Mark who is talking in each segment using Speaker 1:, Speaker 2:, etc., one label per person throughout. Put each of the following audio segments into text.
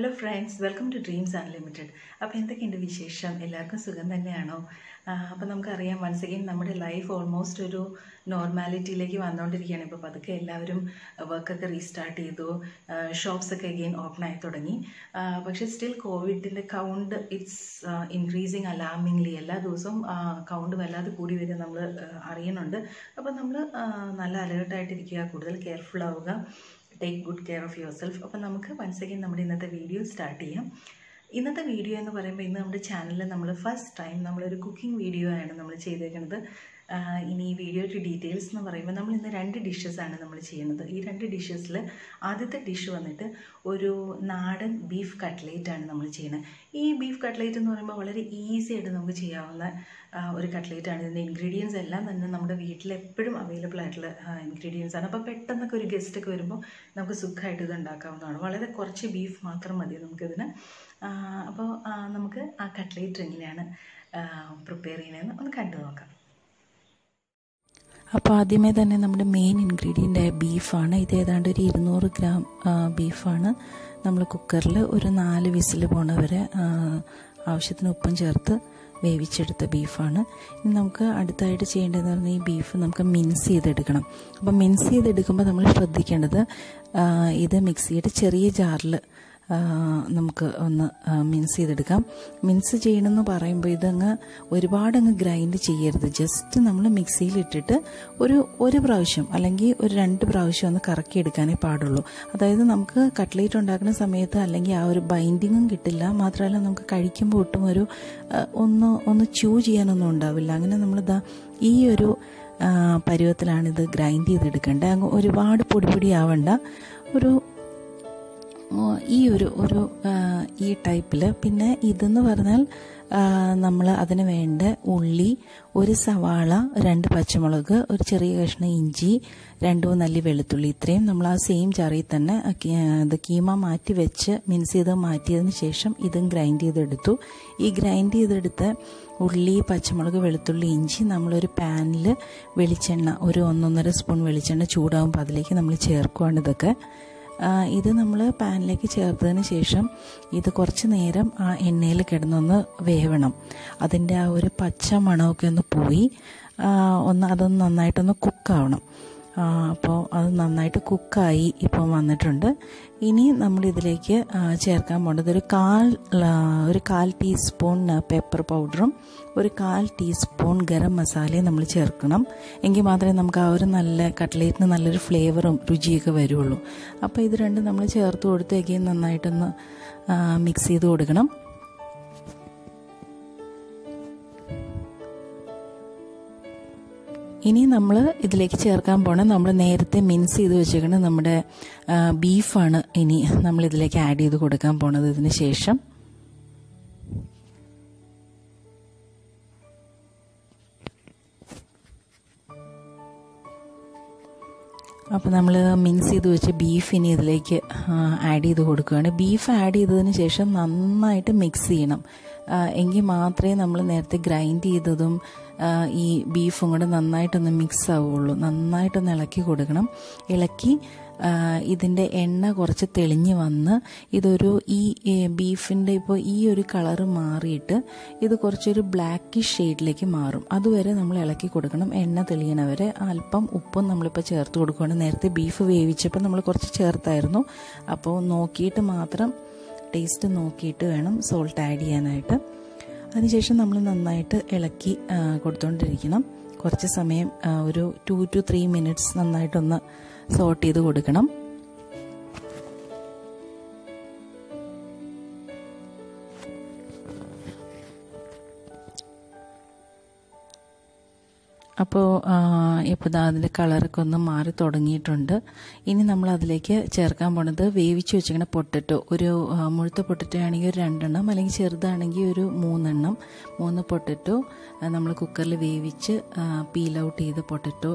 Speaker 1: Hello friends welcome to dreams unlimited അപ്പോൾ എന്തൊക്കെയുണ്ട് വിശേഷം? എല്ലാവർക്കും സുഖം തന്നെയാണോ? അപ്പോൾ നമുക്കറിയാം വൺസ് അഗെയിൻ നമ്മുടെ ലൈഫ് ഓൾമോസ്റ്റ് ഒരു നോർമാലിറ്റിയിലേക്ക് വന്നുകൊണ്ടിരിക്കുകയാണ് ഇപ്പോൾ പതുക്കെ എല്ലാവരും വർക്കൊക്കെ റീസ്റ്റാർട്ട് ചെയ്തു ഷോപ്സ് ഒക്കെ അഗെയിൻ ഓപ്പൺ ആയി തുടങ്ങി. പക്ഷേ സ്റ്റിൽ കോവിഡിന്റെ കൗണ്ട് ഇറ്റ്സ് ഇൻക്രീസിങ് അലാമിംഗ്ലി എല്ലാ ദിവസവും കൗണ്ട് വല്ലാതെ കൂടി വരിക നമ്മൾ അറിയുന്നുണ്ട്. അപ്പോൾ നമ്മൾ നല്ല അലേർട്ടായിട്ടിരിക്കുക കൂടുതൽ കെയർഫുൾ ആവുക. Take good care of yourself അപ്പം നമുക്ക് വൺസ് അഗൈൻ നമ്മുടെ ഇന്നത്തെ വീഡിയോ സ്റ്റാർട്ട് ചെയ്യാം. ഇന്നത്തെ വീഡിയോ എന്ന് പറയുമ്പോൾ ഇന്ന് നമ്മുടെ ചാനലിൽ നമ്മൾ ഫസ്റ്റ് ടൈം നമ്മളൊരു കുക്കിംഗ് വീഡിയോ ആണ് നമ്മൾ ചെയ്തേക്കുന്നത് ഇനി ഈ വീഡിയോയുടെ ഡീറ്റെയിൽസ് എന്ന് പറയുമ്പോൾ നമ്മൾ ഇന്ന് രണ്ട് ഡിഷസ് ആണ് നമ്മൾ ചെയ്യുന്നത്. ഈ രണ്ട് ഡിഷസിൽ ആദ്യത്തെ ഡിഷ് വന്നിട്ട് ഒരു നാടൻ ബീഫ് കട്ട്ലേറ്റ് ആണ് നമ്മൾ ചെയ്യുന്നത്. ഈ ബീഫ് കട്ട്ലേറ്റ് എന്ന് പറയുമ്പോൾ വളരെ ഈസി ആയിട്ട് നമുക്ക് ചെയ്യാവുന്ന ഒരു കട്ട്ലേറ്റ് ആണ്. ഇതിന്റെ ഇൻഗ്രീഡിയൻസ് എല്ലാം തന്നെ നമ്മുടെ വീട്ടിൽ എപ്പോഴും അവൈലബിൾ ആയിട്ടുള്ള ഇൻഗ്രീഡിയൻസ് ആണ്. അപ്പോൾ പെട്ടെന്നൊക്കെ ഒരു ഗസ്റ്റ് ഒക്കെ വരുമ്പോൾ നമുക്ക് സുഖമായിട്ട് ഇത് ഉണ്ടാക്കാവുന്നതാണ്. വളരെ കുറച്ച് ബീഫ് മാത്രം മതി നമുക്കിതിന്. അപ്പോൾ നമുക്ക് ആ കട്ട്ലേറ്റ് എങ്ങനെയാണ് പ്രിപ്പയർ ചെയ്യുന്നതെന്ന് ഒന്ന് കണ്ടു നോക്കാം.
Speaker 2: അപ്പോൾ ആദ്യമേ തന്നെ നമ്മുടെ മെയിൻ ഇൻഗ്രീഡിയന്റ് ആയ ബീഫാണ് ഇത് ഏതാണ്ട് ഒരു ഇരുന്നൂറ് ഗ്രാം ബീഫാണ് നമ്മൾ കുക്കറിൽ ഒരു നാല് വിസിൽ പോണ വരെ ആവശ്യത്തിന് ഉപ്പും ചേർത്ത് വേവിച്ചെടുത്ത ബീഫാണ് ഇനി നമുക്ക് അടുത്തായിട്ട് ചെയ്യേണ്ടതെന്ന് പറഞ്ഞാൽ ഈ ബീഫ് നമുക്ക് മിൻസ് ചെയ്തെടുക്കണം. അപ്പോൾ മിൻസ് ചെയ്തെടുക്കുമ്പോൾ നമ്മൾ ശ്രദ്ധിക്കേണ്ടത് ഇത് മിക്സിയുടെ ചെറിയ ജാറിൽ നമുക്ക് ഒന്ന് മിൻസ് ചെയ്തെടുക്കാം. മിൻസ് ചെയ്യണമെന്ന് പറയുമ്പോൾ ഇതങ്ങ് ഒരുപാടങ്ങ് ഗ്രൈൻഡ് ചെയ്യരുത്. ജസ്റ്റ് നമ്മൾ മിക്സിയിലിട്ടിട്ട് ഒരു ഒരു പ്രാവശ്യം അല്ലെങ്കിൽ ഒരു രണ്ട് പ്രാവശ്യം ഒന്ന് കറക്കി എടുക്കാനേ പാടുള്ളൂ. അതായത് നമുക്ക് കട്ട്ലേറ്റ് ഉണ്ടാക്കുന്ന സമയത്ത് അല്ലെങ്കിൽ ആ ഒരു ബൈൻഡിങ്ങും കിട്ടില്ല. മാത്രമല്ല നമുക്ക് കഴിക്കുമ്പോൾ ഒട്ടും ഒരു ഒന്ന് ഒന്ന് ചൂ ചെയ്യാനൊന്നും ഉണ്ടാവില്ല. അങ്ങനെ നമ്മളിതാ ഈ ഒരു പരുവത്തിലാണിത് ഗ്രൈൻഡ് ചെയ്തെടുക്കേണ്ടത്. അങ്ങ് ഒരുപാട് പൊടി പൊടിയാവണ്ട ഒരു ഈ ഒരു ഒരു ഈ ടൈപ്പിൽ പിന്നെ ഇതെന്ന് പറഞ്ഞാൽ നമ്മൾ അതിന് വേണ്ട ഉള്ളി ഒരു സവാള രണ്ട് പച്ചമുളക് ഒരു ചെറിയ കഷ്ണം ഇഞ്ചി രണ്ട് മൂന്നല്ലി വെളുത്തുള്ളി. ഇത്രയും നമ്മൾ ആ സെയിം ചറിയിൽ തന്നെ ഇത് കീമ മാറ്റി വെച്ച് മിൻസ് ചെയ്ത് മാറ്റിയതിന് ശേഷം ഇതും ഗ്രൈൻഡ് ചെയ്തെടുത്തു. ഈ ഗ്രൈൻഡ് ചെയ്തെടുത്ത ഉള്ളി പച്ചമുളക് വെളുത്തുള്ളി ഇഞ്ചി നമ്മളൊരു പാനിൽ വെളിച്ചെണ്ണ ഒരു ഒന്നൊന്നര സ്പൂൺ വെളിച്ചെണ്ണ ചൂടാകുമ്പോൾ അതിലേക്ക് നമ്മൾ ചേർക്കുകയാണ് ഇതൊക്കെ. ഇത് നമ്മൾ പാനിലേക്ക് ചേർത്തതിന് ശേഷം ഇത് കുറച്ച് നേരം ആ എണ്ണയിൽ കിടന്നൊന്ന് വേവണം. അതിന്റെ ആ ഒരു പച്ച മണമൊക്കെ ഒന്ന് പോയി ഒന്ന് അതൊന്ന് നന്നായിട്ടൊന്ന് കുക്കാവണം അപ്പോൾ അത് നന്നായിട്ട് കുക്കായി ഇപ്പം വന്നിട്ടുണ്ട്. ഇനി നമ്മൾ ഇതിലേക്ക് ചേർക്കാൻ പോകേണ്ടത് ഒരു കാൽ ഒരു കാൽ ടീസ്പൂൺ പെപ്പർ പൗഡറും ഒരു കാൽ ടീസ്പൂൺ ഗരം മസാലയും നമ്മൾ ചേർക്കണം. എങ്കിൽ മാത്രമേ നമുക്ക് ആ ഒരു നല്ല കട്ട്ലേറ്റിന് നല്ലൊരു ഫ്ലേവറും രുചിയൊക്കെ വരുള്ളൂ. അപ്പോൾ ഇത് രണ്ടും നമ്മൾ ചേർത്ത് കൊടുത്തേക്കും നന്നായിട്ടൊന്ന് മിക്സ് ചെയ്ത് കൊടുക്കണം. ഇനി നമ്മൾ ഇതിലേക്ക് ചേർക്കാൻ പോണ നമ്മൾ നേരത്തെ മിൻസ് ചെയ്ത് വെച്ചേക്കുന്ന നമ്മുടെ ബീഫാണ് ഇനി നമ്മൾ ഇതിലേക്ക് ആഡ് ചെയ്ത് കൊടുക്കാൻ പോണത് ഇതിന് ശേഷം. അപ്പോൾ നമ്മൾ മിൻസ് ചെയ്ത് വെച്ച ബീഫ് ഇനി ഇതിലേക്ക് ആഡ് ചെയ്ത് കൊടുക്കുകയാണ്. ബീഫ് ആഡ് ചെയ്തതിന് ശേഷം നന്നായിട്ട് മിക്സ് ചെയ്യണം. എങ്കിൽ മാത്രമേ നമ്മൾ നേരത്തെ ഗ്രൈൻഡ് ചെയ്തതും ഈ ബീഫും കൂടെ നന്നായിട്ടൊന്ന് മിക്സ് ആവുള്ളൂ നന്നായിട്ടൊന്ന് ഇളക്കി കൊടുക്കണം. ഇളക്കി ഇതിന്റെ എണ്ണ കുറച്ച് തെളിഞ്ഞ് വന്ന് ഇതൊരു ഈ ബീഫിന്റെ ഇപ്പോൾ ഈ ഒരു കളറ് മാറിയിട്ട് ഇത് കുറച്ചൊരു ബ്ലാക്ക് ഷെയ്ഡിലേക്ക് മാറും. അതുവരെ നമ്മൾ ഇളക്കി കൊടുക്കണം. എണ്ണ തെളിയണവരെ അല്പം ഉപ്പും നമ്മളിപ്പോൾ ചേർത്ത് കൊടുക്കുകയാണ് നേരത്തെ ബീഫ് വേവിച്ചപ്പോൾ നമ്മൾ കുറച്ച് ചേർത്തായിരുന്നു. അപ്പോൾ നോക്കിയിട്ട് മാത്രം ടേസ്റ്റ് നോക്കിയിട്ട് വേണം സോൾട്ട് ആഡ് ചെയ്യാനായിട്ട്. അതിനുശേഷം നമ്മൾ നന്നായിട്ട് ഇളക്കി കൊടുത്തുകൊണ്ടിരിക്കണം കുറച്ച് സമയം ഒരു ടു ടു ത്രീ മിനിറ്റ്സ് നന്നായിട്ടൊന്ന് സോർട്ട് ചെയ്ത് കൊടുക്കണം. അപ്പോൾ ഇപ്പോൾ അതിന്റെ കളറൊക്കെ ഒന്ന് മാറി തുടങ്ങിയിട്ടുണ്ട്. ഇനി നമ്മൾ അതിലേക്ക് ചേർക്കാൻ പോണത് വേവിച്ച് വെച്ചിരിക്കുന്ന പൊട്ടറ്റോ. ഒരു മുഴുത്ത പൊട്ടറ്റോ ആണെങ്കിൽ ഒരു രണ്ടെണ്ണം അല്ലെങ്കിൽ ചെറുതാണെങ്കിൽ ഒരു മൂന്നെണ്ണം. മൂന്ന് പൊട്ടറ്റോ നമ്മൾ കുക്കറിൽ വേവിച്ച് പീൽ ഔട്ട് ചെയ്ത പൊട്ടറ്റോ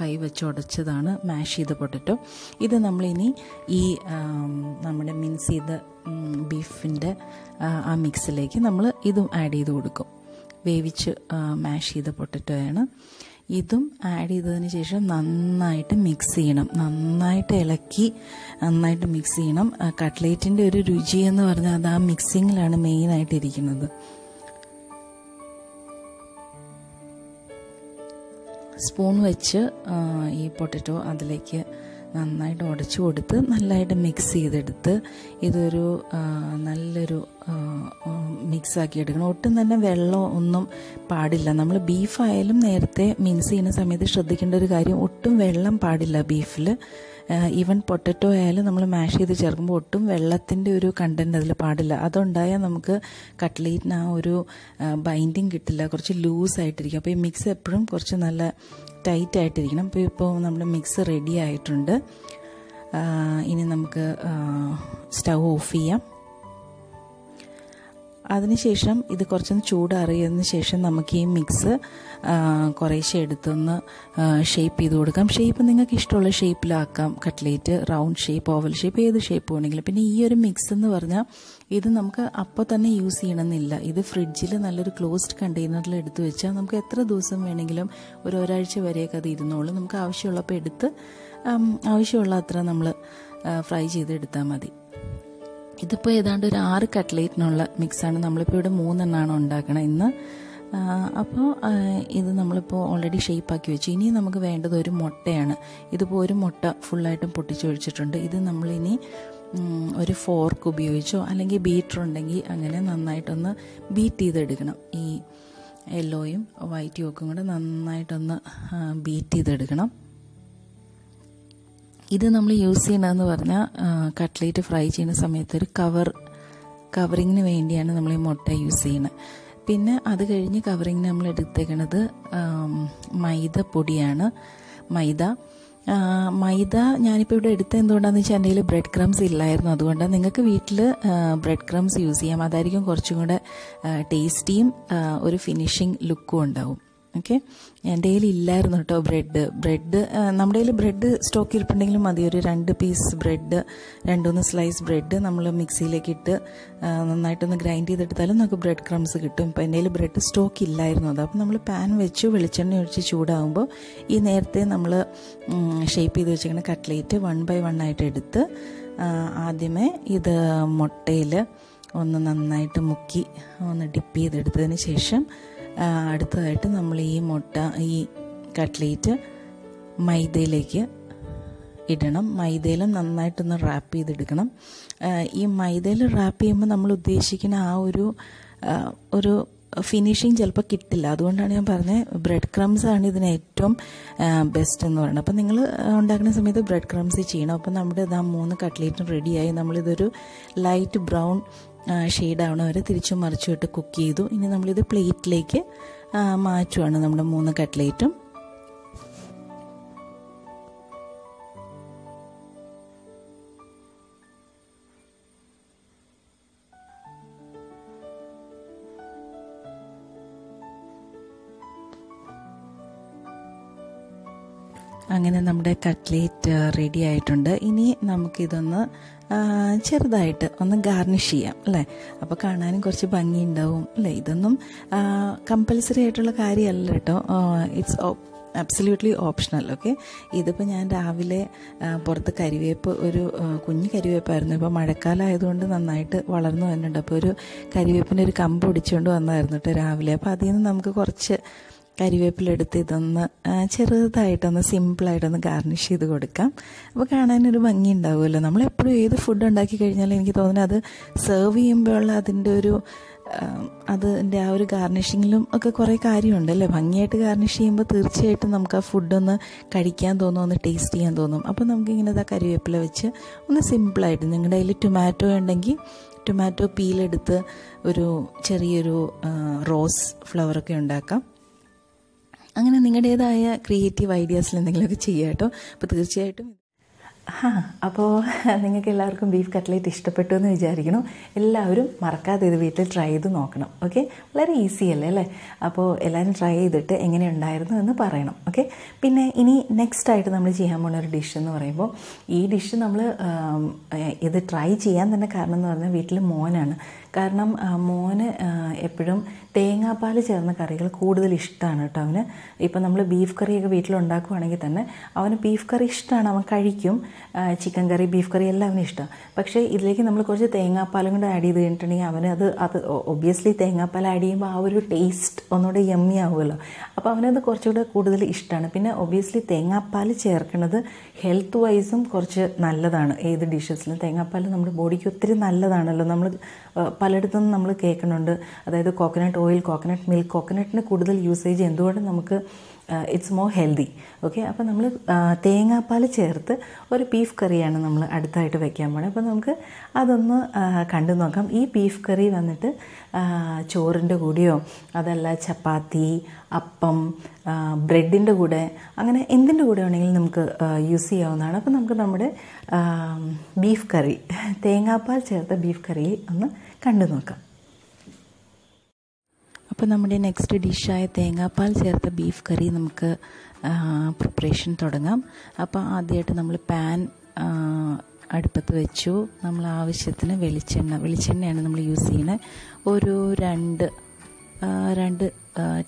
Speaker 2: കൈ വെച്ച് ഉടച്ചതാണ് മാഷ് ചെയ്ത പൊട്ടറ്റോ. ഇത് നമ്മളിനി ഈ നമ്മുടെ മിൻസ് ചെയ്ത ബീഫിന്റെ ആ മിക്സിലേക്ക് നമ്മൾ ഇതും ആഡ് ചെയ്ത് കൊടുക്കും. വേവിച്ച് മാഷ് ചെയ്ത പൊട്ടറ്റോയാണ് ഇതും ആഡ് ചെയ്തതിന് ശേഷം നന്നായിട്ട് മിക്സ് ചെയ്യണം. നന്നായിട്ട് ഇളക്കി നന്നായിട്ട് മിക്സ് ചെയ്യണം. കട്ട്ലേറ്റിന്റെ ഒരു രുചി എന്ന് പറഞ്ഞാൽ അത് ആ മിക്സിങ്ങിലാണ് മെയിനായിട്ട് ഇരിക്കുന്നത് സ്പൂൺ വെച്ച് ഈ പൊട്ടറ്റോ അതിലേക്ക് നന്നായിട്ട് ഉടച്ചു കൊടുത്ത് നല്ലതായിട്ട് മിക്സ് ചെയ്തെടുത്ത് ഇതൊരു നല്ലൊരു മിക്സ് ആക്കി എടുക്കണം. ഒട്ടും തന്നെ വെള്ളം ഒന്നും പാടില്ല. നമ്മൾ ബീഫായാലും നേരത്തെ മിക്സ് ചെയ്യുന്ന സമയത്ത് ശ്രദ്ധിക്കേണ്ട ഒരു കാര്യം ഒട്ടും വെള്ളം പാടില്ല ബീഫിൽ ഈവൻ പൊട്ടറ്റോ ആയാലും നമ്മൾ മാഷ് ചെയ്ത് ചേർക്കുമ്പോൾ ഒട്ടും വെള്ളത്തിന്റെ ഒരു കണ്ടന്റ് അതിൽ പാടില്ല. അതുണ്ടായാൽ നമുക്ക് കട്ട്ലേറ്റിന് ആ ഒരു ബൈൻഡിങ് കിട്ടില്ല. കുറച്ച് ലൂസ് ആയിട്ടിരിക്കും. അപ്പോൾ ഈ മിക്സ് എപ്പോഴും കുറച്ച് നല്ല ടൈറ്റ് ആയിട്ടിരിക്കണം. അപ്പോൾ ഇപ്പോൾ നമ്മുടെ മിക്സ് റെഡി ആയിട്ടുണ്ട്. ഇനി നമുക്ക് സ്റ്റൗ ഓഫ് ചെയ്യാം. അതിനുശേഷം ഇത് കുറച്ചൊന്ന് ചൂടറിയതിന് ശേഷം നമുക്ക് ഈ മിക്സ് കുറേശ്ശെ എടുത്തൊന്ന് ഷേപ്പ് ചെയ്ത് കൊടുക്കാം. ഷേപ്പ് നിങ്ങൾക്ക് ഇഷ്ടമുള്ള ഷേപ്പിലാക്കാം. Cutlet round shape oval shape ഏത് ഷേപ്പ് വേണമെങ്കിലും. പിന്നെ ഈ ഒരു മിക്സ് എന്ന് പറഞ്ഞാൽ ഇത് നമുക്ക് അപ്പോൾ തന്നെ യൂസ് ചെയ്യണമെന്നില്ല. ഇത് ഫ്രിഡ്ജിൽ നല്ലൊരു ക്ലോസ്ഡ് കണ്ടെയ്നറിൽ എടുത്തു വെച്ചാൽ നമുക്ക് എത്ര ദിവസം വേണമെങ്കിലും ഒരു ഒരാഴ്ച വരെയൊക്കെ അത് ഇരുന്നോളൂ. നമുക്ക് ആവശ്യമുള്ളപ്പോൾ എടുത്ത് ആവശ്യമുള്ള അത്ര നമ്മൾ ഫ്രൈ ചെയ്തെടുത്താൽ മതി. ഇതിപ്പോൾ ഏതാണ്ട് ഒരു ആറ് കട്ട്ലേറ്റിനുള്ള മിക്സാണ് നമ്മളിപ്പോൾ ഇവിടെ മൂന്നെണ്ണമാണ് ഉണ്ടാക്കണം ഇന്ന്. അപ്പോൾ ഇത് നമ്മളിപ്പോൾ ഓൾറെഡി ഷേപ്പാക്കി വെച്ചു. ഇനി നമുക്ക് വേണ്ടത് ഒരു മുട്ടയാണ്. ഇതിപ്പോൾ ഒരു മുട്ട ഫുള്ളായിട്ടും പൊട്ടിച്ചൊഴിച്ചിട്ടുണ്ട്. ഇത് നമ്മളിനി ഒരു ഫോർക്ക് ഉപയോഗിച്ചോ അല്ലെങ്കിൽ ബീറ്റർ ഉണ്ടെങ്കിൽ അങ്ങനെ നന്നായിട്ടൊന്ന് ബീറ്റ് ചെയ്തെടുക്കണം. ഈ യെല്ലോയും വൈറ്റും ഒക്കെ കൂടെ നന്നായിട്ടൊന്ന് ബീറ്റ് ചെയ്തെടുക്കണം. ഇത് നമ്മൾ യൂസ് ചെയ്യണമെന്ന് പറഞ്ഞാൽ കട്ട്ലേറ്റ് ഫ്രൈ ചെയ്യുന്ന സമയത്ത് ഒരു കവർ കവറിങ്ങിന് വേണ്ടിയാണ് നമ്മൾ ഈ മുട്ട യൂസ് ചെയ്യുന്നത്. പിന്നെ അത് കഴിഞ്ഞ് കവറിങ്ങിന് നമ്മൾ എടുത്തേക്കണത് മൈദ പൊടിയാണ്. മൈദ മൈദ ഞാനിപ്പോൾ ഇവിടെ എടുത്ത എന്തുകൊണ്ടാണെന്ന് വെച്ചാൽ എന്റെ കയ്യിൽ ബ്രെഡ് ക്രംസ് ഇല്ലായിരുന്നു. അതുകൊണ്ടാണ് നിങ്ങൾക്ക് വീട്ടിൽ ബ്രെഡ് ക്രംസ് യൂസ് ചെയ്യാം. അതായിരിക്കും കുറച്ചും കൂടെ ടേസ്റ്റിയും ഒരു ഫിനിഷിംഗ് ലുക്കും ഉണ്ടാവും. ഓക്കെ എന്റെ കയ്യിൽ ഇല്ലായിരുന്നു കേട്ടോ ബ്രെഡ് ബ്രെഡ് നമ്മുടെ കയ്യിൽ ബ്രെഡ് സ്റ്റോക്ക് ഇരിപ്പുണ്ടെങ്കിലും മതി. ഒരു രണ്ട് പീസ് ബ്രെഡ് രണ്ടുമൂന്ന് സ്ലൈസ് ബ്രെഡ് നമ്മൾ മിക്സിയിലേക്ക് ഇട്ട് നന്നായിട്ടൊന്ന് ഗ്രൈൻഡ് ചെയ്തെടുത്താലും നമുക്ക് ബ്രെഡ് ക്രംസ് കിട്ടും. ഇപ്പം എന്റെ കയ്യിൽ ബ്രെഡ് സ്റ്റോക്ക് ഇല്ലായിരുന്നു. അത് അപ്പോൾ നമ്മൾ പാൻ വെച്ച് വെളിച്ചെണ്ണ ഒഴിച്ച് ചൂടാകുമ്പോൾ ഈ നേരത്തെ നമ്മൾ ഷേപ്പ് ചെയ്ത് വെച്ചിരിക്കുന്ന കട്ട്ലേറ്റ് വൺ ബൈ വൺ ആയിട്ട് എടുത്ത് ആദ്യമേ ഇത് മുട്ടയിൽ ഒന്ന് നന്നായിട്ട് മുക്കി ഒന്ന് ഡിപ്പ് ചെയ്തെടുത്തതിന് ശേഷം അടുത്തതായിട്ട് നമ്മൾ ഈ മുട്ട ഈ കട്ട്ലേറ്റ് മൈദയിലേക്ക് ഇടണം. മൈദയിൽ നന്നായിട്ടൊന്ന് റാപ്പ് ചെയ്തെടുക്കണം. ഈ മൈദയിൽ റാപ്പ് ചെയ്യുമ്പോൾ നമ്മൾ ഉദ്ദേശിക്കുന്ന ആ ഒരു ഒരു ഫിനിഷിങ് ചിലപ്പോൾ കിട്ടില്ല. അതുകൊണ്ടാണ് ഞാൻ പറഞ്ഞത് ബ്രെഡ് ക്രംസ് ആണ് ഇതിന് ഏറ്റവും ബെസ്റ്റ് എന്ന് പറയുന്നത്. അപ്പം നിങ്ങൾ ഉണ്ടാക്കുന്ന സമയത്ത് ബ്രെഡ് ക്രംസ് ചെയ്യണം. അപ്പം നമ്മുടെ ഇതാ മൂന്ന് കട്ട്ലേറ്റും റെഡിയായി നമ്മളിതൊരു ലൈറ്റ് ബ്രൗൺ ഷെയ്ഡ് ആവണ വരെ തിരിച്ചും മറിച്ചും ഇട്ട് കുക്ക് ചെയ്തു. ഇനി നമ്മളിത് പ്ലേറ്റിലേക്ക് മാറ്റുവാണ് നമ്മുടെ മൂന്ന് കട്ട്ലേറ്റും അങ്ങനെ നമ്മുടെ കട്ട്ലേറ്റ് റെഡി ആയിട്ടുണ്ട്. ഇനി നമുക്കിതൊന്ന് ചെറുതായിട്ട് ഒന്ന് ഗാർണിഷ് ചെയ്യാം അല്ലേ? അപ്പോൾ കാണാനും കുറച്ച് ഭംഗിയുണ്ടാവും അല്ലേ? ഇതൊന്നും കമ്പൽസറി ആയിട്ടുള്ള കാര്യമല്ല കേട്ടോ. ഇറ്റ്സ് അബ്സല്യൂട്ട്ലി ഓപ്ഷണൽ ഓക്കെ ഇതിപ്പോൾ ഞാൻ രാവിലെ പുറത്ത് കരിവേപ്പ് ഒരു കുഞ്ഞു കരിവേപ്പായിരുന്നു. ഇപ്പോൾ മഴക്കാലം ആയതുകൊണ്ട് നന്നായിട്ട് വളർന്നു വന്നിട്ടുണ്ട്. അപ്പോൾ ഒരു കരിവേപ്പിന്റെ ഒരു കമ്പ് ഒടിച്ചുകൊണ്ട് വന്നായിരുന്നു കേട്ടോ രാവിലെ. അപ്പോൾ അതിൽ നിന്ന് നമുക്ക് കുറച്ച് കരിവേപ്പിലെടുത്ത് ഇതൊന്ന് ചെറുതായിട്ടൊന്ന് സിമ്പിളായിട്ടൊന്ന് ഗാർണിഷ് ചെയ്ത് കൊടുക്കാം. അപ്പോൾ കാണാനൊരു ഭംഗി ഉണ്ടാവുമല്ലോ. നമ്മളെപ്പോഴും ഏത് ഫുഡ് ഉണ്ടാക്കി കഴിഞ്ഞാലും എനിക്ക് തോന്നുന്നത് അത് സെർവ് ചെയ്യുമ്പോഴുള്ള അതിന്റെ ഒരു അതിന്റെ ആ ഒരു ഗാർണിഷിങ്ങിലും ഒക്കെ കുറേ കാര്യമുണ്ട് അല്ലേ? ഭംഗിയായിട്ട് ഗാർണിഷ് ചെയ്യുമ്പോൾ തീർച്ചയായിട്ടും നമുക്ക് ആ ഫുഡൊന്ന് കഴിക്കാൻ തോന്നും ഒന്ന് ടേസ്റ്റ് ചെയ്യാൻ തോന്നും. അപ്പോൾ നമുക്കിങ്ങനെ ഇതാ കരിവേപ്പില വെച്ച് ഒന്ന് സിമ്പിളായിട്ട് നിങ്ങളുടെ കയ്യിൽ ടൊമാറ്റോ ഉണ്ടെങ്കിൽ ടൊമാറ്റോ പീലെടുത്ത് ഒരു ചെറിയൊരു റോസ് ഫ്ലവറൊക്കെ ഉണ്ടാക്കാം. അങ്ങനെ നിങ്ങളുടേതായ ക്രിയേറ്റീവ് ഐഡിയാസിൽ എന്തെങ്കിലുമൊക്കെ ചെയ്യുക കേട്ടോ. അപ്പോൾ തീർച്ചയായിട്ടും ആ അപ്പോൾ നിങ്ങൾക്ക് എല്ലാവർക്കും ബീഫ് കട്ട്ലേറ്റ് ഇഷ്ടപ്പെട്ടു എന്ന് വിചാരിക്കണം എല്ലാവരും മറക്കാതെ ഇത് വീട്ടിൽ ട്രൈ ചെയ്ത് നോക്കണം ഓക്കെ വളരെ ഈസി അല്ലേ അല്ലേ? അപ്പോൾ എല്ലാവരും ട്രൈ ചെയ്തിട്ട് എങ്ങനെ ഉണ്ടായിരുന്നു എന്ന് പറയണം ഓക്കെ പിന്നെ ഇനി നെക്സ്റ്റ് ആയിട്ട് നമ്മൾ ചെയ്യാൻ പോകുന്ന ഒരു ഡിഷ് എന്ന് പറയുമ്പോൾ ഈ ഡിഷ് നമ്മൾ ഇത് ട്രൈ ചെയ്യാൻ തന്നെ കാരണം എന്ന് പറഞ്ഞാൽ വീട്ടിൽ മോനാണ്. കാരണം മോന് എപ്പോഴും തേങ്ങാപ്പാൽ ചേർന്ന കറികൾ കൂടുതൽ ഇഷ്ടമാണ് കേട്ടോ അവന്. ഇപ്പം നമ്മൾ ബീഫ് കറിയൊക്കെ വീട്ടിലുണ്ടാക്കുവാണെങ്കിൽ തന്നെ അവന് ബീഫ് കറി ഇഷ്ടമാണ് അവൻ കഴിക്കും. ചിക്കൻ കറി ബീഫ് കറി എല്ലാം അവന് ഇഷ്ടം. പക്ഷേ ഇതിലേക്ക് നമ്മൾ കുറച്ച് തേങ്ങാപ്പാലും കൂടെ ആഡ് ചെയ്ത് കഴിഞ്ഞിട്ടുണ്ടെങ്കിൽ അവന് അത് അത് ഒബ്വിയസ്ലി തേങ്ങാപ്പാൽ ആഡ് ചെയ്യുമ്പോൾ ആ ഒരു ടേസ്റ്റ് ഒന്നുകൂടെ യമ്മി ആവുമല്ലോ. അപ്പോൾ അവനത് കുറച്ചുകൂടെ കൂടുതൽ ഇഷ്ടമാണ്. പിന്നെ ഒബ്വിയസ്ലി തേങ്ങാപ്പാൽ ചേർക്കുന്നത് ഹെൽത്ത് വൈസും കുറച്ച് നല്ലതാണ്. ഏത് ഡിഷസിലും തേങ്ങാപ്പാൽ നമ്മുടെ ബോഡിക്ക് ഒത്തിരി നല്ലതാണല്ലോ. നമ്മൾ പലയിടത്തും നമ്മൾ കേൾക്കുന്നുണ്ട്. അതായത് കോക്കനട്ട് ഓയിൽ കോക്കനട്ട് മിൽക്ക് കോക്കനട്ടിന് കൂടുതൽ യൂസേജ് എന്തുകൊണ്ട് നമുക്ക് ഇറ്റ്സ് മോർ ഹെൽത്തി ഓക്കെ അപ്പോൾ നമ്മൾ തേങ്ങാപ്പാൽ ചേർത്ത് ഒരു ബീഫ് കറിയാണ് നമ്മൾ അടുത്തായിട്ട് വെക്കാൻ പോകുന്നത് അപ്പോൾ നമുക്ക് അതൊന്ന് കണ്ടു നോക്കാം. ഈ ബീഫ് കറി വന്നിട്ട് ചോറിന്റെ കൂടെയോ അതല്ല ചപ്പാത്തി അപ്പം ബ്രെഡിന്റെ കൂടെ അങ്ങനെ എന്തിന്റെ കൂടെ വേണമെങ്കിലും നമുക്ക് യൂസ് ചെയ്യാവുന്നതാണ്. അപ്പോൾ നമുക്ക് നമ്മുടെ ബീഫ് കറി തേങ്ങാപ്പാൽ ചേർത്ത ബീഫ് കറി ഒന്ന് കണ്ടു നോക്കാം. അപ്പോൾ നമ്മുടെ നെക്സ്റ്റ് ഡിഷായ തേങ്ങാപ്പാൽ ചേർത്ത ബീഫ് കറി നമുക്ക് പ്രിപ്പറേഷൻ തുടങ്ങാം. അപ്പോൾ ആദ്യമായിട്ട് നമ്മൾ പാൻ അടുപ്പത്ത് വെച്ചു. നമ്മൾ ആവശ്യത്തിന് വെളിച്ചെണ്ണ വെളിച്ചെണ്ണയാണ് നമ്മൾ യൂസ് ചെയ്യുന്നത് ഒരു രണ്ട് രണ്ട്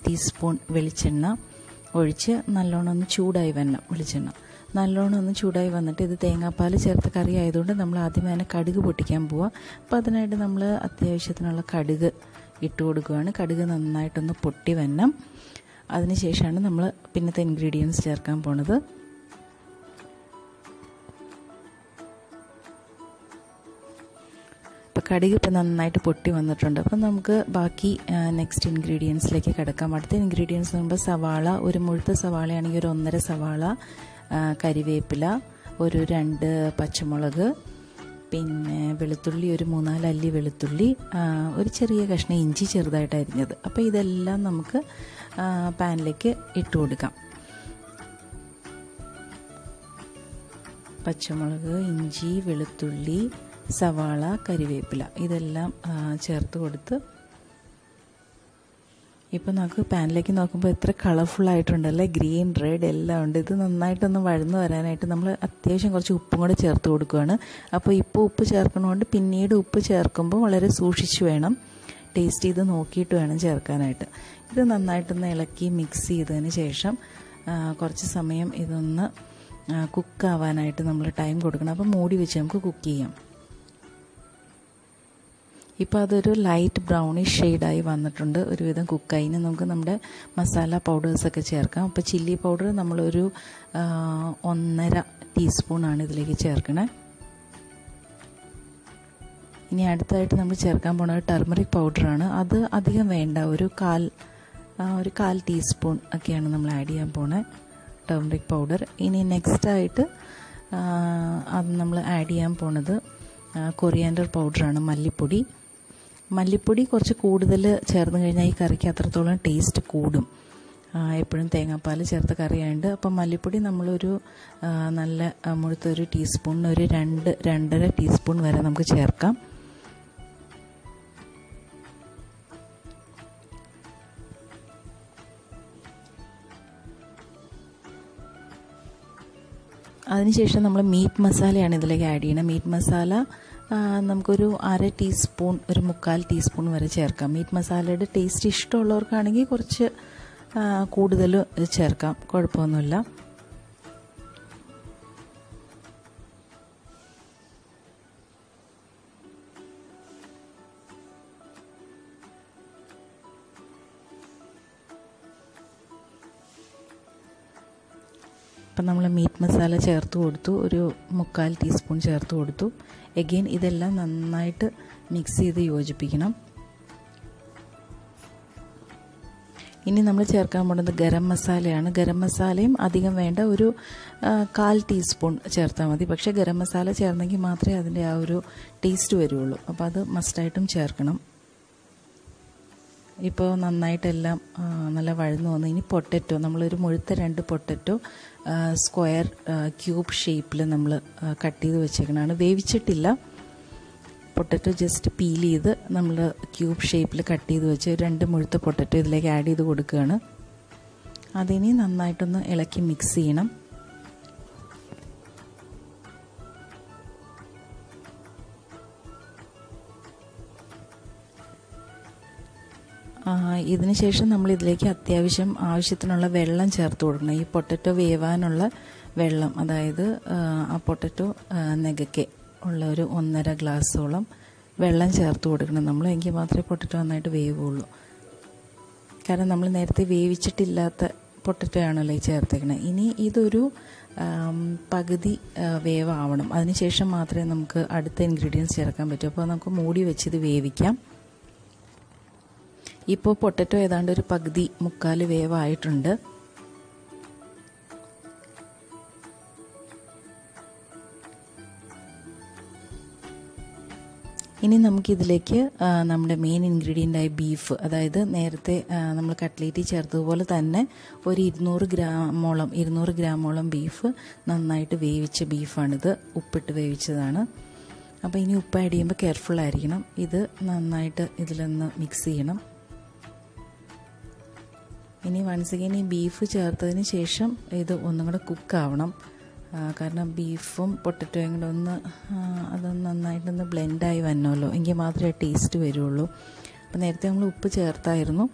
Speaker 2: ടീസ്പൂൺ വെളിച്ചെണ്ണ ഒഴിച്ച് നല്ലോണം ഒന്ന് ചൂടായി വരണം വെളിച്ചെണ്ണ. നല്ലോണം ഒന്ന് ചൂടായി വന്നിട്ട് ഇത് തേങ്ങാപ്പാൽ ചേർത്ത കറി ആയതുകൊണ്ട് നമ്മൾ ആദ്യം അതിനെ കടുക് പൊട്ടിക്കാൻ പോവാം. അപ്പോൾ അതിനായിട്ട് നമ്മൾ അത്യാവശ്യത്തിനുള്ള കടുക് ഇട്ട് കൊടുക്കുകയാണ് കടുക് നന്നായിട്ടൊന്ന് പൊട്ടി വന്നം അതിനുശേഷമാണ് നമ്മൾ പിന്നത്തെ ഇൻഗ്രീഡിയൻസ് ചേർക്കാൻ പോണത്. ഇപ്പോൾ കടുക് ഇപ്പം നന്നായിട്ട് പൊട്ടി വന്നിട്ടുണ്ട്. അപ്പം നമുക്ക് ബാക്കി നെക്സ്റ്റ് ഇൻഗ്രീഡിയൻസിലേക്ക് കിടക്കാം. അടുത്ത ഇൻഗ്രീഡിയൻസ് പറയുമ്പോൾ സവാള ഒരു മുഴുത്ത സവാളയാണെങ്കിൽ ഒരു ഒന്നര സവാള കരിവേപ്പില ഒരു രണ്ട് പച്ചമുളക് പിന്നെ വെളുത്തുള്ളി ഒരു മൂന്നാൽ അല്ലി വെളുത്തുള്ളി ഒരു ചെറിയ കഷ്ണം ഇഞ്ചി ചെറുതായിട്ട് അരിഞ്ഞത് അപ്പോൾ ഇതെല്ലാം നമുക്ക് പാനിലേക്ക് ഇട്ട് കൊടുക്കാം. പച്ചമുളക് ഇഞ്ചി വെളുത്തുള്ളി സവാള കരിവേപ്പില ഇതെല്ലാം ചേർത്ത് കൊടുത്ത് ഇപ്പോൾ നമുക്ക് പാനിലേക്ക് നോക്കുമ്പോൾ എത്ര കളർഫുൾ ആയിട്ടുണ്ടല്ലേ ഗ്രീൻ റെഡ് എല്ലാം ഉണ്ട്. ഇത് നന്നായിട്ടൊന്ന് വഴന്നു വരാനായിട്ട് നമ്മൾ അത്യാവശ്യം കുറച്ച് ഉപ്പും കൂടെ ചേർത്ത് കൊടുക്കുകയാണ് അപ്പോൾ ഇപ്പോൾ ഉപ്പ് ചേർക്കണതുകൊണ്ട് പിന്നീട് ഉപ്പ് ചേർക്കുമ്പോൾ വളരെ സൂക്ഷിച്ച് വേണം ടേസ്റ്റ് ചെയ്ത് നോക്കിയിട്ട് വേണം ചേർക്കാനായിട്ട്. ഇത് നന്നായിട്ടൊന്ന് ഇളക്കി മിക്സ് ചെയ്തതിന് ശേഷം കുറച്ച് സമയം ഇതൊന്ന് കുക്കാവാനായിട്ട് നമ്മൾ ടൈം കൊടുക്കണം. അപ്പോൾ മൂടി വെച്ച് നമുക്ക് കുക്ക് ചെയ്യാം. ഇപ്പോൾ അതൊരു ലൈറ്റ് ബ്രൗണിഷ് ഷെയ്ഡായി വന്നിട്ടുണ്ട്. ഒരുവിധം കുക്കായി നമുക്ക് നമ്മുടെ മസാല പൗഡേഴ്സൊക്കെ ചേർക്കാം. അപ്പോൾ ചില്ലി പൗഡർ നമ്മളൊരു ഒന്നര ടീസ്പൂണാണ് ഇതിലേക്ക് ചേർക്കണേ. ഇനി അടുത്തായിട്ട് നമ്മൾ ചേർക്കാൻ പോണത് ടർമറിക് പൗഡറാണ് അത് അധികം വേണ്ട. ഒരു കാൽ ഒരു കാൽ ടീസ്പൂൺ ഒക്കെയാണ് നമ്മൾ ആഡ് ചെയ്യാൻ പോണേ ടർമറിക് പൗഡർ ഇനി നെക്സ്റ്റ് ആയിട്ട് അത് നമ്മൾ ആഡ് ചെയ്യാൻ പോണത് കൊറിയാൻഡർ പൗഡറാണ് മല്ലിപ്പൊടി. മല്ലിപ്പൊടി കുറച്ച് കൂടുതൽ ചേർന്ന് കഴിഞ്ഞാൽ ഈ കറിക്ക് അത്രത്തോളം ടേസ്റ്റ് കൂടും. എപ്പോഴും തേങ്ങാപ്പാൽ ചേർത്ത കറിയായുണ്ട് അപ്പം മല്ലിപ്പൊടി നമ്മളൊരു നല്ല മുഴുത്തൊരു ടീസ്പൂണിന് ഒരു രണ്ട് രണ്ടര ടീസ്പൂൺ വരെ നമുക്ക് ചേർക്കാം. അതിനുശേഷം നമ്മൾ മീറ്റ് മസാലയാണ് ഇതിലേക്ക് ആഡ് ചെയ്യണം. മീറ്റ് മസാല നമുക്കൊരു അര ടീസ്പൂൺ ഒരു മുക്കാൽ ടീസ്പൂൺ വരെ ചേർക്കാം. മീറ്റ് മസാലയുടെ ടേസ്റ്റ് ഇഷ്ടമുള്ളവർക്കാണെങ്കിൽ കുറച്ച് കൂടുതൽ ചേർക്കാം. കുഴപ്പമൊന്നുമില്ല. അപ്പം നമ്മൾ മീറ്റ് മസാല ചേർത്ത് കൊടുത്തു. ഒരു മുക്കാൽ ടീസ്പൂൺ ചേർത്ത് കൊടുത്തു. എഗെയിൻ ഇതെല്ലാം നന്നായിട്ട് മിക്സ് ചെയ്ത് യോജിപ്പിക്കണം. ഇനി നമ്മൾ ചേർക്കാൻ പോകുന്നത് ഗരം മസാലയാണ്. ഗരം മസാലയും അധികം വേണ്ട. ഒരു കാൽ ടീസ്പൂൺ ചേർത്താൽ മതി. പക്ഷേ ഗരം മസാല ചേർന്നെങ്കിൽ മാത്രമേ അതിന്റെ ആ ഒരു ടേസ്റ്റ് വരുള്ളൂ. അപ്പോൾ അത് മസ്റ്റായിട്ടും ചേർക്കണം. ഇപ്പോൾ നന്നായിട്ടെല്ലാം നല്ല വഴന്നു വന്നു. ഇനി പൊട്ടറ്റോ നമ്മളൊരു മുഴുത്ത രണ്ട് പൊട്ടറ്റോ സ്ക്വയർ ക്യൂബ് ഷേപ്പിൽ നമ്മൾ കട്ട് ചെയ്ത് വെച്ചേക്കണതാണ്. വേവിച്ചിട്ടില്ല. പൊട്ടറ്റോ ജസ്റ്റ് പീൽ ചെയ്ത് നമ്മൾ ക്യൂബ് ഷേപ്പിൽ കട്ട് ചെയ്ത് വെച്ച് രണ്ട് മുഴുത്ത പൊട്ടറ്റോ ഇതിലേക്ക് ആഡ് ചെയ്ത് കൊടുക്കുകയാണ്. അതിനി നന്നായിട്ടൊന്ന് ഇളക്കി മിക്സ് ചെയ്യണം. ഇതിന് ശേഷം നമ്മൾ ഇതിലേക്ക് അത്യാവശ്യം ആവശ്യത്തിനുള്ള വെള്ളം ചേർത്ത് കൊടുക്കണം. ഈ പൊട്ടറ്റോ വേവാനുള്ള വെള്ളം അതായത് ആ പൊട്ടറ്റോ നെകക്കെ ഉള്ള ഒരു ഒന്നര ഗ്ലാസ്സോളം വെള്ളം ചേർത്ത് കൊടുക്കണം. നമ്മൾ എങ്കിൽ മാത്രമേ പൊട്ടറ്റോ നന്നായിട്ട് വേവുള്ളൂ. കാരണം നമ്മൾ നേരത്തെ വേവിച്ചിട്ടില്ലാത്ത പൊട്ടറ്റോ ആണല്ലോ ഈ ചേർത്തേക്കണത് ഇനി ഇതൊരു പകുതി വേവാവണം. അതിനുശേഷം മാത്രമേ നമുക്ക് അടുത്ത ഇൻഗ്രീഡിയൻസ് ചേർക്കാൻ പറ്റൂ. അപ്പോൾ നമുക്ക് മൂടി വെച്ച് ഇത് വേവിക്കാം. ഇപ്പോൾ പൊട്ടറ്റോ ഏതാണ്ട് ഒരു പകുതി മുക്കാൽ വേവായിട്ടുണ്ട്. ഇനി നമുക്കിതിലേക്ക് നമ്മുടെ മെയിൻ ഇൻഗ്രീഡിയന്റായ ബീഫ് അതായത് നേരത്തെ നമ്മൾ കട്ട്ലേറ്റ് ചേർത്തതുപോലെ തന്നെ ഒരു ഇരുന്നൂറ് ഗ്രാമോളം ഇരുന്നൂറ് ഗ്രാമോളം ബീഫ് നന്നായിട്ട് വേവിച്ച ബീഫാണിത് ഉപ്പിട്ട് വേവിച്ചതാണ്. അപ്പോൾ ഇനി ഉപ്പ് ആഡ് ചെയ്യുമ്പോൾ കെയർഫുൾ ആയിരിക്കണം. ഇത് നന്നായിട്ട് ഇതിലൊന്ന് മിക്സ് ചെയ്യണം. ഇനി വൺസ് അഗൈൻ ഈ ബീഫ് ചേർത്തതിന് ശേഷം ഇത് ഒന്നും കൂടെ കുക്കാവണം കാരണം ബീഫും പൊട്ടറ്റോയും കൂടെ ഒന്ന് അതൊന്ന് നന്നായിട്ടൊന്ന് ബ്ലെൻഡായി വന്നല്ലോ എങ്കിൽ മാത്രമേ ടേസ്റ്റ് വരുള്ളൂ. അപ്പോൾ നേരത്തെ നമ്മൾ ഉപ്പ് ചേർത്തായിരുന്നു.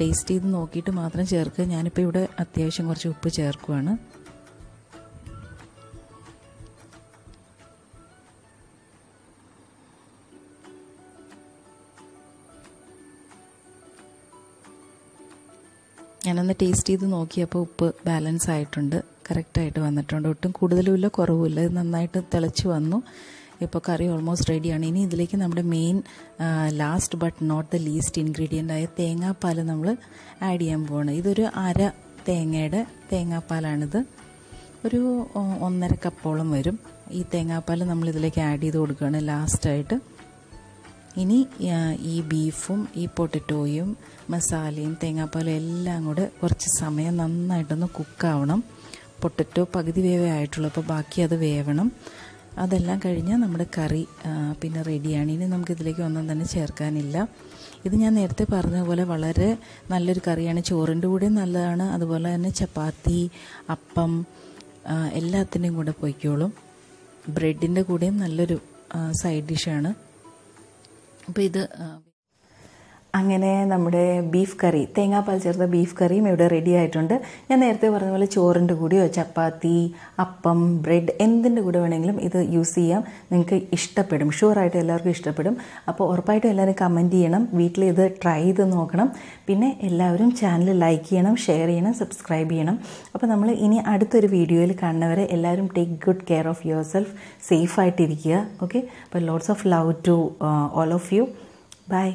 Speaker 2: ടേസ്റ്റ് ചെയ്ത് നോക്കിയിട്ട് മാത്രം ചേർക്കുക. ഞാനിപ്പോൾ ഇവിടെ അത്യാവശ്യം കുറച്ച് ഉപ്പ് ചേർക്കുവാണ്. ഞാനൊന്ന് ടേസ്റ്റ് ചെയ്ത് നോക്കിയപ്പോൾ ഉപ്പ് ബാലൻസ് ആയിട്ടുണ്ട്. കറക്റ്റായിട്ട് വന്നിട്ടുണ്ട്. ഒട്ടും കൂടുതലുമില്ല കുറവുമില്ല. ഇത് നന്നായിട്ട് തിളച്ച് വന്നു. ഇപ്പോൾ കറി ഓൾമോസ്റ്റ് റെഡിയാണ് ഇനി ഇതിലേക്ക് നമ്മുടെ main last but not the least ingredient ആയ തേങ്ങാപ്പാൽ നമ്മൾ ആഡ് ചെയ്യാൻ പോവാണ്. ഇതൊരു അര തേങ്ങയുടെ തേങ്ങാപ്പാലാണിത്. ഒരു ഒന്നര കപ്പോളം വരും. ഈ തേങ്ങാപ്പാൽ നമ്മൾ ഇതിലേക്ക് ആഡ് ചെയ്ത് കൊടുക്കുകയാണ് ലാസ്റ്റായിട്ട് ഇനി ഈ ബീഫും ഈ പൊട്ടറ്റോയും മസാലയും തേങ്ങാപ്പാലും എല്ലാം കൂടെ കുറച്ച് സമയം നന്നായിട്ടൊന്ന് കുക്കാവണം. പൊട്ടറ്റോ പകുതി വേവേ ആയിട്ടുള്ളൂ അപ്പോൾ ബാക്കി അത് വേവണം. അതെല്ലാം കഴിഞ്ഞാൽ നമ്മുടെ കറി പിന്നെ റെഡിയാണ്. ഇനി നമുക്കിതിലേക്ക് ഒന്നും തന്നെ ചേർക്കാനില്ല. ഇത് ഞാൻ നേരത്തെ പറഞ്ഞതുപോലെ വളരെ നല്ലൊരു കറിയാണ്. ചോറിന്റെ കൂടെ നല്ലതാണ്. അതുപോലെ തന്നെ ചപ്പാത്തി അപ്പം എല്ലാത്തിന്റെയും കൂടെ പൊയ്ക്കോളും. ബ്രെഡിന്റെ കൂടെയും നല്ലൊരു സൈഡ് ഡിഷാണ്. അപ്പോൾ ഇത്
Speaker 1: അങ്ങനെ നമ്മുടെ ബീഫ് കറി തേങ്ങാപ്പാൽ ചേർത്ത ബീഫ് കറിയും ഇവിടെ റെഡി ആയിട്ടുണ്ട്. ഞാൻ നേരത്തെ പറഞ്ഞ പോലെ ചോറിന്റെ കൂടെയോ ചപ്പാത്തി അപ്പം ബ്രെഡ് എന്തിന്റെ കൂടെ വേണമെങ്കിലും ഇത് യൂസ് ചെയ്യാം. നിങ്ങൾക്ക് ഇഷ്ടപ്പെടും. ഷുവറായിട്ട് എല്ലാവർക്കും ഇഷ്ടപ്പെടും. അപ്പോൾ ഉറപ്പായിട്ടും എല്ലാവരും കമന്റ് ചെയ്യണം. വീട്ടിൽ ഇത് ട്രൈ ചെയ്ത് നോക്കണം. പിന്നെ എല്ലാവരും ചാനൽ ലൈക്ക് ചെയ്യണം ഷെയർ ചെയ്യണം സബ്സ്ക്രൈബ് ചെയ്യണം. അപ്പോൾ നമ്മൾ ഇനി അടുത്തൊരു വീഡിയോയിൽ കാണുന്നവരെ എല്ലാവരും take good care of yourself സേഫായിട്ടിരിക്കുക okay അപ്പോൾ lots of love to all of you bye